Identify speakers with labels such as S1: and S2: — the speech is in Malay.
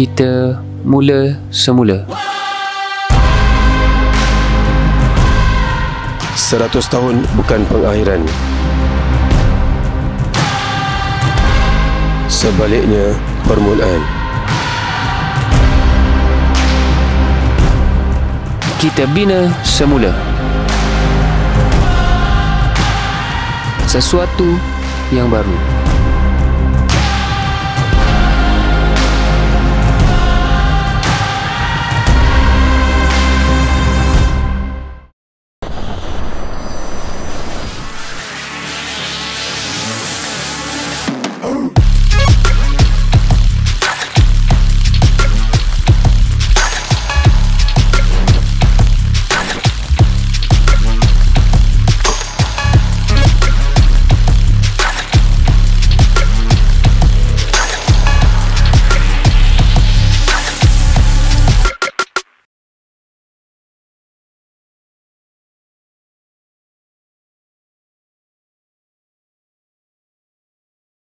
S1: kita mula semula.
S2: 100 tahun bukan pengakhiran. Sebaliknya, permulaan.
S1: Kita bina semula. Sesuatu yang baru.